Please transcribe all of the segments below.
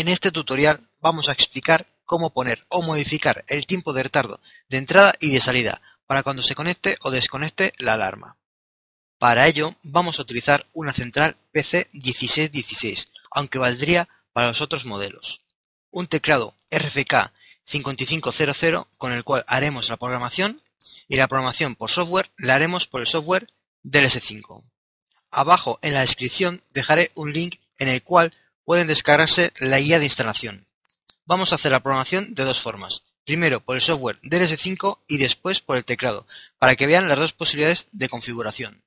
En este tutorial vamos a explicar cómo poner o modificar el tiempo de retardo de entrada y de salida para cuando se conecte o desconecte la alarma. Para ello vamos a utilizar una central PC1616, aunque valdría para los otros modelos. Un teclado RFK 5500 con el cual haremos la programación y la programación por software la haremos por el software DLS5. Abajo en la descripción dejaré un link en el cual pueden descargarse la guía de instalación. Vamos a hacer la programación de dos formas. Primero por el software DLS5 y después por el teclado, para que vean las dos posibilidades de configuración.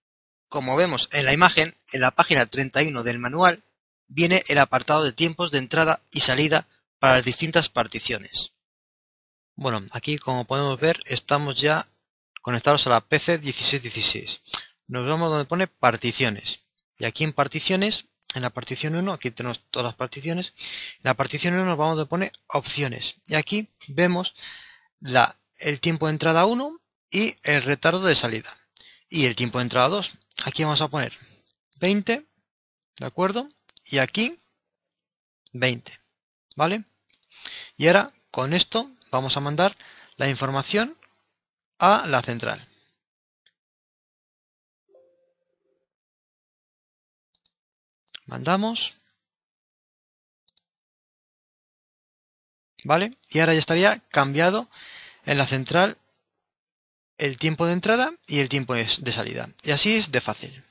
Como vemos en la imagen, en la página 31 del manual viene el apartado de tiempos de entrada y salida para las distintas particiones. Bueno, aquí como podemos ver estamos ya conectados a la PC 1616. Nos vamos donde pone particiones. Y aquí en particiones en la partición 1, aquí tenemos todas las particiones, en la partición 1 nos vamos a poner opciones. Y aquí vemos la, el tiempo de entrada 1 y el retardo de salida. Y el tiempo de entrada 2. Aquí vamos a poner 20, ¿de acuerdo? Y aquí 20, ¿vale? Y ahora con esto vamos a mandar la información a la central. Mandamos. ¿Vale? Y ahora ya estaría cambiado en la central el tiempo de entrada y el tiempo de salida. Y así es de fácil.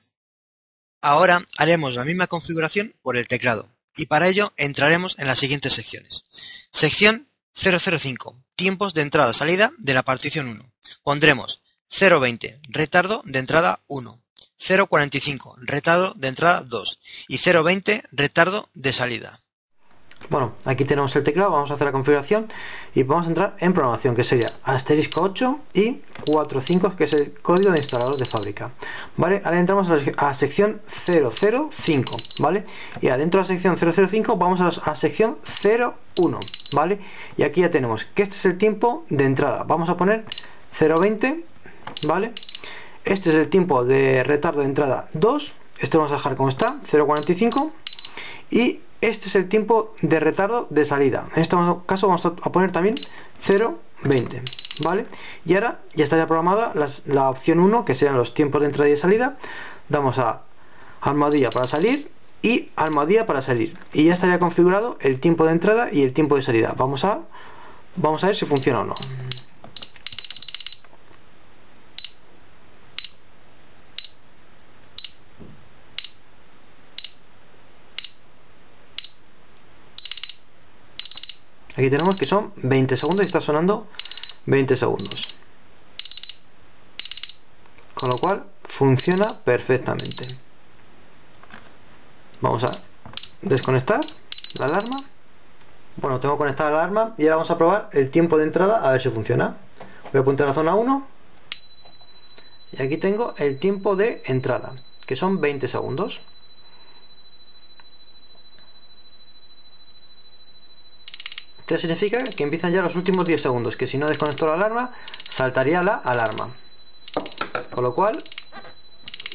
Ahora haremos la misma configuración por el teclado. Y para ello entraremos en las siguientes secciones. Sección 005. Tiempos de entrada-salida de la partición 1. Pondremos 020. Retardo de entrada 1. 0.45 retardo de entrada 2 y 0.20 retardo de salida. Bueno, aquí tenemos el teclado, vamos a hacer la configuración y vamos a entrar en programación que sería asterisco 8 y 45 que es el código de instalador de fábrica. Vale, ahora entramos a la sección 005, ¿vale? Y adentro de la sección 005 vamos a la sección 01, ¿vale? Y aquí ya tenemos que este es el tiempo de entrada. Vamos a poner 0.20, ¿vale? Este es el tiempo de retardo de entrada 2. Este lo vamos a dejar como está, 0.45. Y este es el tiempo de retardo de salida. En este caso vamos a poner también 0.20. ¿Vale? Y ahora ya estaría programada la opción 1, que serían los tiempos de entrada y de salida. Damos a almohadilla para salir y almohadilla para salir. Y ya estaría configurado el tiempo de entrada y el tiempo de salida. Vamos a, vamos a ver si funciona o no. Aquí tenemos que son 20 segundos y está sonando 20 segundos. Con lo cual funciona perfectamente. Vamos a desconectar la alarma. Bueno, tengo conectada la alarma y ahora vamos a probar el tiempo de entrada a ver si funciona. Voy a apuntar a zona 1 y aquí tengo el tiempo de entrada, que son 20 segundos. Significa que empiezan ya los últimos 10 segundos, que si no desconecto la alarma, saltaría la alarma. Con lo cual,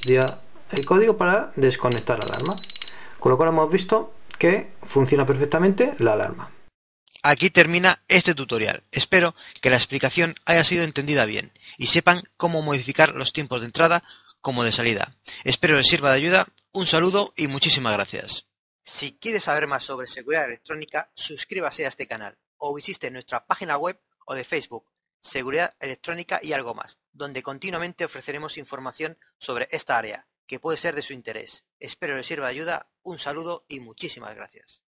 el código para desconectar la alarma. Con lo cual hemos visto que funciona perfectamente la alarma. Aquí termina este tutorial. Espero que la explicación haya sido entendida bien y sepan cómo modificar los tiempos de entrada como de salida. Espero les sirva de ayuda. Un saludo y muchísimas gracias. Si quieres saber más sobre seguridad electrónica, suscríbase a este canal o visite nuestra página web o de Facebook, Seguridad Electrónica y algo más, donde continuamente ofreceremos información sobre esta área, que puede ser de su interés. Espero les sirva de ayuda, un saludo y muchísimas gracias.